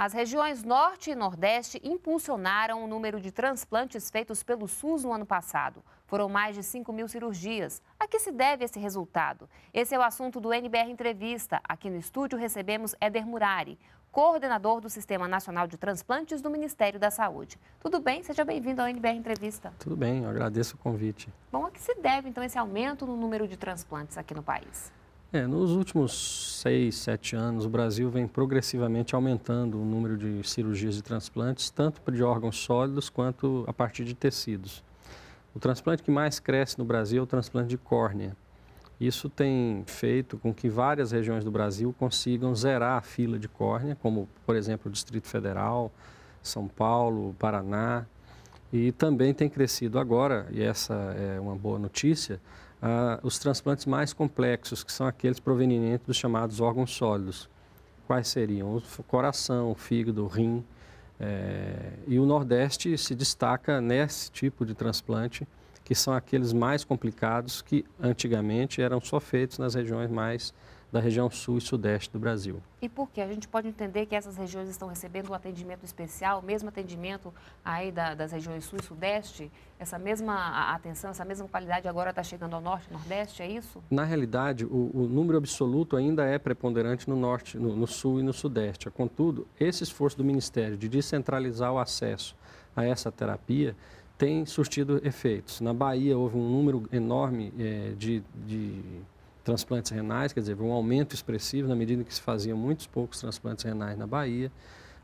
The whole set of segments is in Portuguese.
As regiões Norte e Nordeste impulsionaram o número de transplantes feitos pelo SUS no ano passado. Foram mais de 5 mil cirurgias. A que se deve esse resultado? Esse é o assunto do NBR Entrevista. Aqui no estúdio recebemos Éder Murari, coordenador do Sistema Nacional de Transplantes do Ministério da Saúde. Tudo bem? Seja bem-vindo ao NBR Entrevista. Tudo bem, eu agradeço o convite. Bom, a que se deve, então, esse aumento no número de transplantes aqui no país? É, nos últimos seis, sete anos, o Brasil vem progressivamente aumentando o número de cirurgias de transplantes, tanto de órgãos sólidos quanto a partir de tecidos. O transplante que mais cresce no Brasil é o transplante de córnea. Isso tem feito com que várias regiões do Brasil consigam zerar a fila de córnea, como, por exemplo, o Distrito Federal, São Paulo, Paraná. E também tem crescido agora, e essa é uma boa notícia, ah, os transplantes mais complexos, que são aqueles provenientes dos chamados órgãos sólidos. Quais seriam? O coração, o fígado, o rim. É, e o Nordeste se destaca nesse tipo de transplante, que são aqueles mais complicados que antigamente eram só feitos nas regiões mais da região sul e sudeste do Brasil. E por que? A gente pode entender que essas regiões estão recebendo um atendimento especial, mesmo atendimento aí da, das regiões sul e sudeste? Essa mesma atenção, essa mesma qualidade agora está chegando ao norte e nordeste, é isso? Na realidade, o, o número absoluto ainda é preponderante no norte, no, no sul e no sudeste. Contudo, esse esforço do Ministério de descentralizar o acesso a essa terapia tem surtido efeitos. Na Bahia houve um número enorme é, de, de transplantes renais, quer dizer, um aumento expressivo na medida que se faziam muitos poucos transplantes renais na Bahia.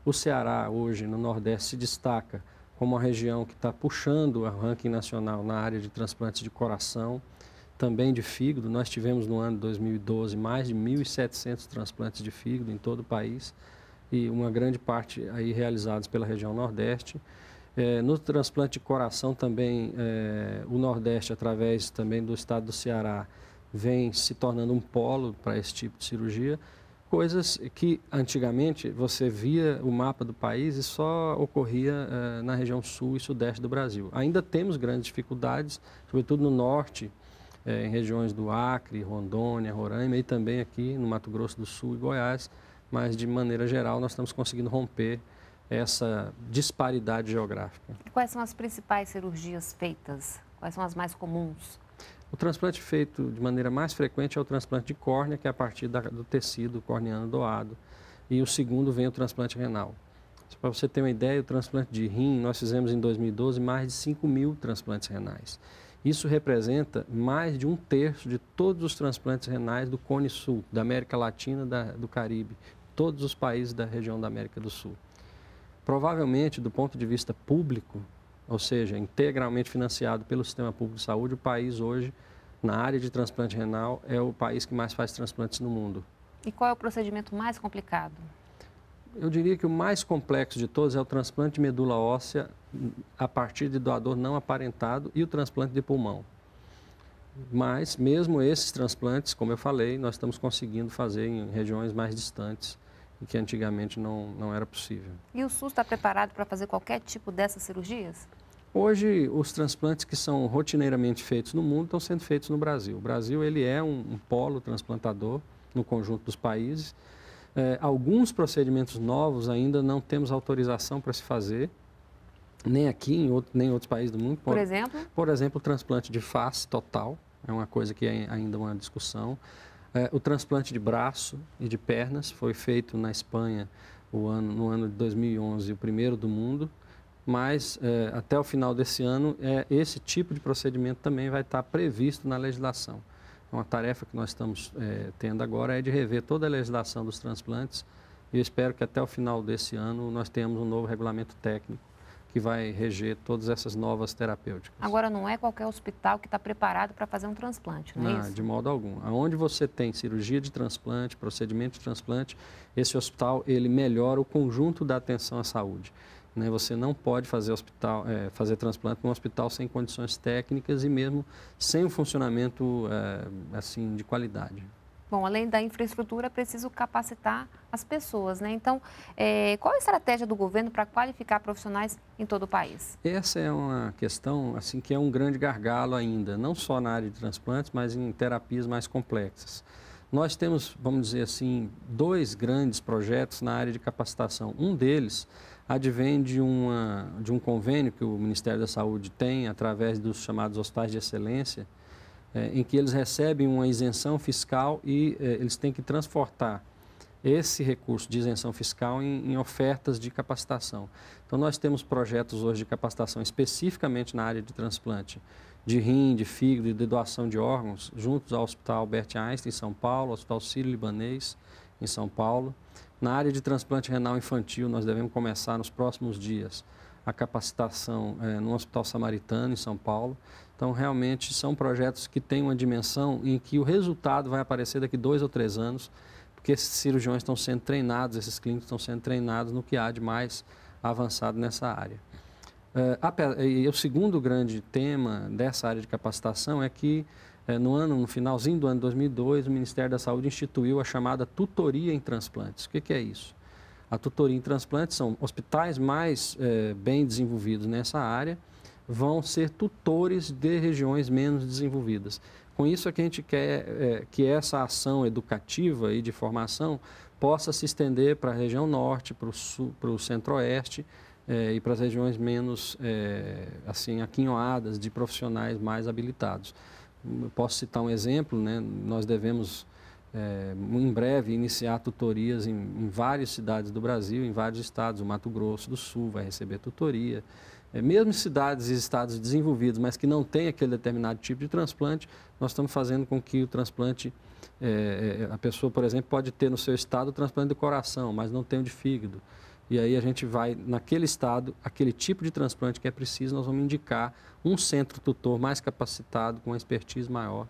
O Ceará, hoje, no Nordeste, se destaca como uma região que está puxando o ranking nacional na área de transplantes de coração, também de fígado. Nós tivemos no ano de 2012 mais de 1.700 transplantes de fígado em todo o país e uma grande parte aí realizados pela região Nordeste. É, no transplante de coração também, é, o Nordeste, através também do estado do Ceará, vem se tornando um polo para esse tipo de cirurgia, coisas que antigamente você via o mapa do país e só ocorria uh, na região sul e sudeste do Brasil. Ainda temos grandes dificuldades, sobretudo no norte, eh, em regiões do Acre, Rondônia, Roraima e também aqui no Mato Grosso do Sul e Goiás, mas de maneira geral nós estamos conseguindo romper essa disparidade geográfica. Quais são as principais cirurgias feitas? Quais são as mais comuns? O transplante feito de maneira mais frequente é o transplante de córnea, que é a partir da, do tecido corneano doado. E o segundo vem o transplante renal. Para você ter uma ideia, o transplante de rim, nós fizemos em 2012 mais de 5 mil transplantes renais. Isso representa mais de um terço de todos os transplantes renais do Cone Sul, da América Latina, da, do Caribe, todos os países da região da América do Sul. Provavelmente, do ponto de vista público, ou seja, integralmente financiado pelo sistema público de saúde, o país hoje, na área de transplante renal, é o país que mais faz transplantes no mundo. E qual é o procedimento mais complicado? Eu diria que o mais complexo de todos é o transplante de medula óssea a partir de doador não aparentado e o transplante de pulmão. Mas, mesmo esses transplantes, como eu falei, nós estamos conseguindo fazer em regiões mais distantes e que antigamente não, não era possível. E o SUS está preparado para fazer qualquer tipo dessas cirurgias? Hoje, os transplantes que são rotineiramente feitos no mundo estão sendo feitos no Brasil. O Brasil ele é um, um polo transplantador no conjunto dos países. É, alguns procedimentos novos ainda não temos autorização para se fazer, nem aqui, em outro, nem em outros países do mundo. Por, por exemplo? Por exemplo, o transplante de face total, é uma coisa que é ainda uma discussão. É, o transplante de braço e de pernas foi feito na Espanha ano, no ano de 2011, o primeiro do mundo, mas é, até o final desse ano, é, esse tipo de procedimento também vai estar previsto na legislação. Uma tarefa que nós estamos é, tendo agora é de rever toda a legislação dos transplantes e eu espero que até o final desse ano nós tenhamos um novo regulamento técnico que vai reger todas essas novas terapêuticas. Agora, não é qualquer hospital que está preparado para fazer um transplante, não, é não é isso? de modo algum. Onde você tem cirurgia de transplante, procedimento de transplante, esse hospital ele melhora o conjunto da atenção à saúde. Né? Você não pode fazer, hospital, é, fazer transplante num hospital sem condições técnicas e mesmo sem um funcionamento é, assim de qualidade. Bom, além da infraestrutura, é preciso capacitar as pessoas, né? Então, é, qual a estratégia do governo para qualificar profissionais em todo o país? Essa é uma questão, assim, que é um grande gargalo ainda, não só na área de transplantes, mas em terapias mais complexas. nós temos, vamos dizer assim, dois grandes projetos na área de capacitação. Um deles advém de, uma, de um convênio que o Ministério da Saúde tem através dos chamados hospitais de excelência, é, em que eles recebem uma isenção fiscal e é, eles têm que transportar esse recurso de isenção fiscal em, em, ofertas de capacitação. Então, nós temos projetos hoje de capacitação especificamente na área de transplante de rim, de fígado e de doação de órgãos, juntos ao Hospital Albert Einstein, em São Paulo, Hospital Sírio-Libanês, em São Paulo. Na área de transplante renal infantil, nós devemos começar nos próximos dias a capacitação é, no Hospital Samaritano, em São Paulo. Então, realmente, são projetos que têm uma dimensão em que o resultado vai aparecer daqui dois ou três anos, porque esses cirurgiões estão sendo treinados, esses clínicos estão sendo treinados no que há de mais avançado nessa área. Uh, e o segundo grande tema dessa área de capacitação é que no ano, no finalzinho do ano 2002, o Ministério da Saúde instituiu a chamada tutoria em transplantes. O que, que é isso? A tutoria em transplantes são hospitais mais uh, bem desenvolvidos nessa área vão ser tutores de regiões menos desenvolvidas. Com isso é que a gente quer é, que essa ação educativa e de formação possa se estender para a região norte, para o centro-oeste é, e para as regiões menos é, assim aquinhoadas de profissionais mais habilitados. Posso citar um exemplo, né? nós devemos é, em breve iniciar tutorias em, em, várias cidades do Brasil, em vários estados. O Mato Grosso do Sul vai receber tutoria. É, mesmo em cidades e estados desenvolvidos, mas que não tem aquele determinado tipo de transplante, nós estamos fazendo com que o transplante, é, é, a pessoa, por exemplo, pode ter no seu estado o transplante do coração, mas não tem o de fígado. E aí a gente vai, naquele estado, aquele tipo de transplante que é preciso, nós vamos indicar um centro tutor mais capacitado, com uma expertise maior,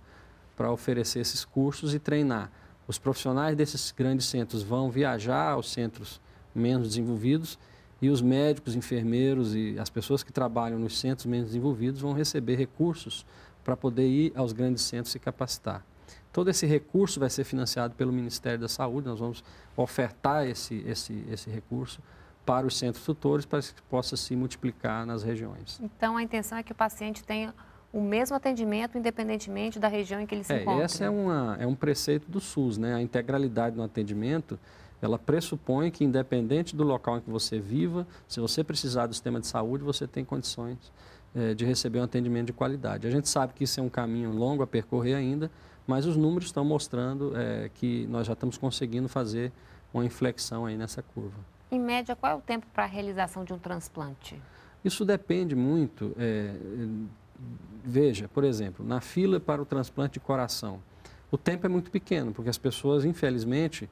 para oferecer esses cursos e treinar. Os profissionais desses grandes centros vão viajar aos centros menos desenvolvidos e os médicos, enfermeiros e as pessoas que trabalham nos centros menos desenvolvidos vão receber recursos para poder ir aos grandes centros se capacitar. Todo esse recurso vai ser financiado pelo Ministério da Saúde, nós vamos ofertar esse, esse, esse recurso para os centros tutores para que possa se multiplicar nas regiões. Então, a intenção é que o paciente tenha o mesmo atendimento, independentemente da região em que ele se é, encontra. Essa é, uma, é um preceito do SUS, né? A integralidade no atendimento ela pressupõe que, independente do local em que você viva, se você precisar do sistema de saúde, você tem condições é, de receber um atendimento de qualidade. A gente sabe que isso é um caminho longo a percorrer ainda, mas os números estão mostrando é, que nós já estamos conseguindo fazer uma inflexão aí nessa curva. Em média, qual é o tempo para a realização de um transplante? Isso depende muito. É, veja, por exemplo, na fila para o transplante de coração, o tempo é muito pequeno, porque as pessoas, infelizmente,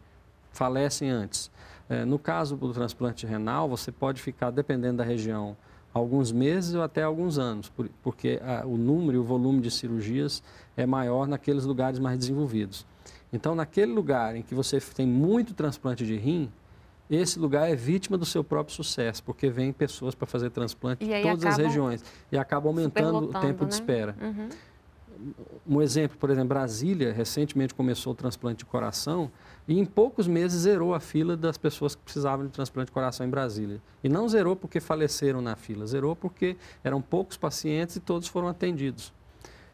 falecem antes. É, no caso do transplante renal, você pode ficar, dependendo da região, alguns meses ou até alguns anos, porque o número e o volume de cirurgias é maior naqueles lugares mais desenvolvidos. Então, naquele lugar em que você tem muito transplante de rim, esse lugar é vítima do seu próprio sucesso, porque vem pessoas para fazer transplante de todas as regiões e acaba aumentando o tempo né? de espera. Uhum. Um exemplo, por exemplo, Brasília recentemente começou o transplante de coração e em poucos meses zerou a fila das pessoas que precisavam de transplante de coração em Brasília. E não zerou porque faleceram na fila, zerou porque eram poucos pacientes e todos foram atendidos.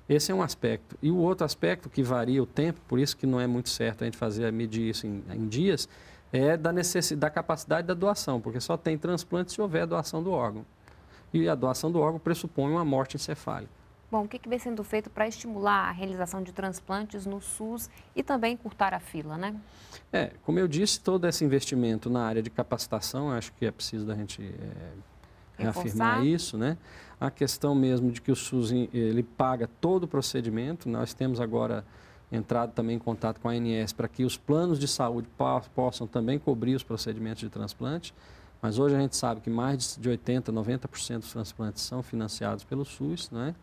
Esse é um aspecto. E o outro aspecto que varia o tempo, por isso que não é muito certo a gente fazer medir isso em, em dias, é da necessidade, da capacidade da doação, porque só tem transplante se houver doação do órgão. E a doação do órgão pressupõe uma morte encefálica. Bom, o que, que vem sendo feito para estimular a realização de transplantes no SUS e também encurtar a fila, né? É, como eu disse, todo esse investimento na área de capacitação, acho que é preciso da gente é, reafirmar isso, né? A questão mesmo de que o SUS ele paga todo o procedimento, nós temos agora entrado também em contato com a ANS para que os planos de saúde possam também cobrir os procedimentos de transplante, mas hoje a gente sabe que mais de 80%, 90% dos transplantes são financiados pelo SUS, né?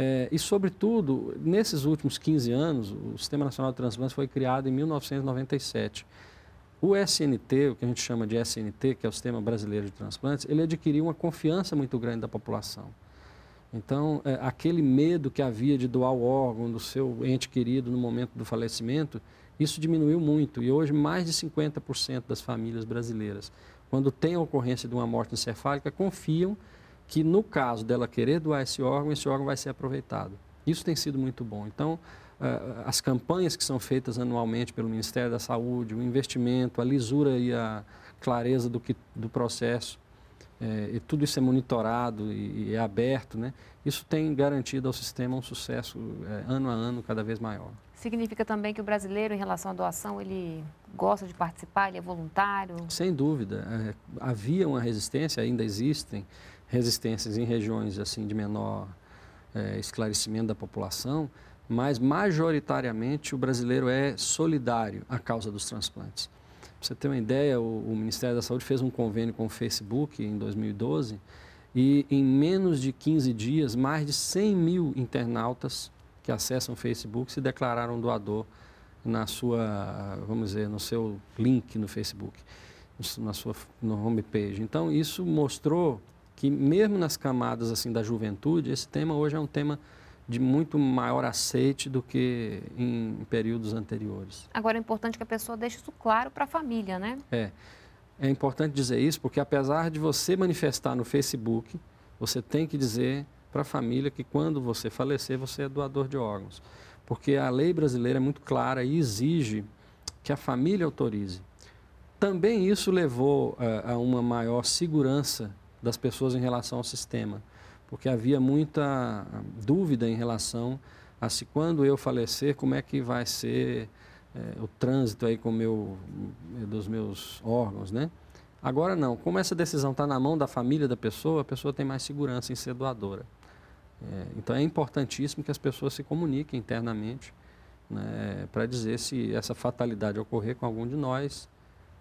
É, e, sobretudo, nesses últimos 15 anos, o Sistema Nacional de Transplantes foi criado em 1997. O SNT, o que a gente chama de SNT, que é o Sistema Brasileiro de Transplantes, ele adquiriu uma confiança muito grande da população. Então, é, aquele medo que havia de doar o órgão do seu ente querido no momento do falecimento, isso diminuiu muito. E hoje, mais de 50% das famílias brasileiras, quando tem a ocorrência de uma morte encefálica, confiam que no caso dela querer doar esse órgão, esse órgão vai ser aproveitado. Isso tem sido muito bom. Então, as campanhas que são feitas anualmente pelo Ministério da Saúde, o investimento, a lisura e a clareza do, que, do processo, é, e tudo isso é monitorado e, e, é aberto, né? isso tem garantido ao sistema um sucesso é, ano a ano cada vez maior. Significa também que o brasileiro, em relação à doação, ele gosta de participar, ele é voluntário? Sem dúvida. É, havia uma resistência, ainda existem resistências em regiões assim de menor é, esclarecimento da população, mas majoritariamente o brasileiro é solidário à causa dos transplantes. Para você ter uma ideia, o, o Ministério da Saúde fez um convênio com o Facebook em 2012 e em menos de 15 dias, mais de 100 mil internautas que acessam o Facebook se declararam doador na sua, vamos dizer, no seu link no Facebook, na sua no homepage. Então isso mostrou que mesmo nas camadas assim da juventude, esse tema hoje é um tema de muito maior aceite do que em períodos anteriores. Agora é importante que a pessoa deixe isso claro para a família, né? É. É importante dizer isso porque apesar de você manifestar no Facebook, você tem que dizer para a família que quando você falecer, você é doador de órgãos. Porque a lei brasileira é muito clara e exige que a família autorize. Também isso levou uh, a uma maior segurança das pessoas em relação ao sistema, porque havia muita dúvida em relação a se quando eu falecer, como é que vai ser é, o trânsito aí com meu, dos meus órgãos, né? Agora não, como essa decisão está na mão da família da pessoa, a pessoa tem mais segurança em ser doadora. É, então é importantíssimo que as pessoas se comuniquem internamente né, para dizer se essa fatalidade ocorrer com algum de nós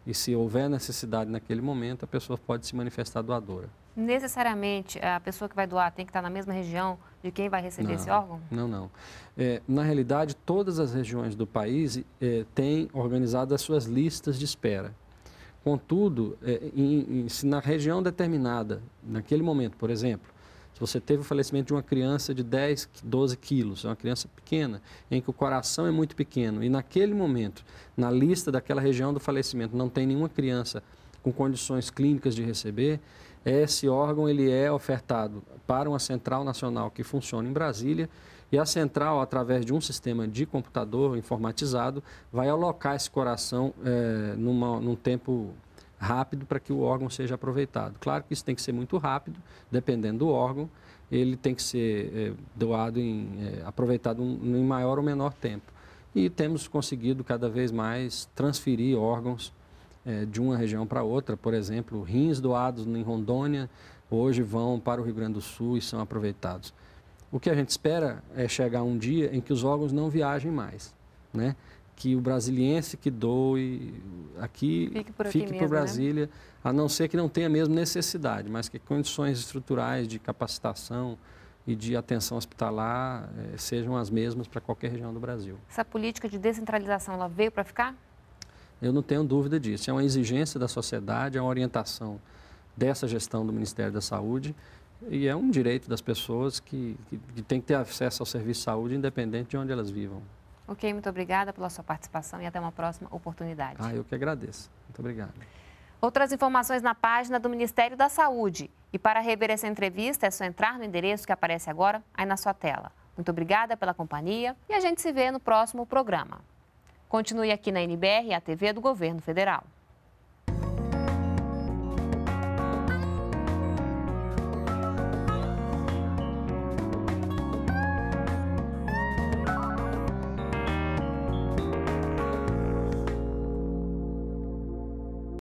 e se houver necessidade naquele momento, a pessoa pode se manifestar doadora. Necessariamente a pessoa que vai doar tem que estar na mesma região de quem vai receber não, esse órgão? Não, não. É, na realidade, todas as regiões do país é, têm organizado as suas listas de espera. Contudo, é, em, em, se na região determinada, naquele momento, por exemplo, se você teve o falecimento de uma criança de 10, 12 quilos, é uma criança pequena, em que o coração é muito pequeno, e naquele momento, na lista daquela região do falecimento, não tem nenhuma criança com condições clínicas de receber, esse órgão ele é ofertado para uma central nacional que funciona em Brasília e a central, através de um sistema de computador informatizado, vai alocar esse coração é, numa, num tempo rápido para que o órgão seja aproveitado. Claro que isso tem que ser muito rápido, dependendo do órgão, ele tem que ser é, doado, em, é, aproveitado um, em maior ou menor tempo. E temos conseguido cada vez mais transferir órgãos é, de uma região para outra. Por exemplo, rins doados em Rondônia hoje vão para o Rio Grande do Sul e são aproveitados. O que a gente espera é chegar um dia em que os órgãos não viajem mais, né? Que o brasiliense que doe aqui fique por, fique por né? Brasília, né? a não ser que não tenha mesmo necessidade, mas que condições estruturais de capacitação e de atenção hospitalar eh, sejam as mesmas para qualquer região do Brasil. Essa política de descentralização ela veio para ficar? Eu não tenho dúvida disso. É uma exigência da sociedade, é uma orientação dessa gestão do Ministério da Saúde e é um direito das pessoas que, que, que têm que ter acesso ao serviço de saúde independente de onde elas vivam. Ok, muito obrigada pela sua participação e até uma próxima oportunidade. Ah, eu que agradeço. Muito obrigado. Outras informações na página do Ministério da Saúde. E para rever essa entrevista é só entrar no endereço que aparece agora aí na sua tela. Muito obrigada pela companhia e a gente se vê no próximo programa. Continue aqui na NBR, a TV do Governo Federal.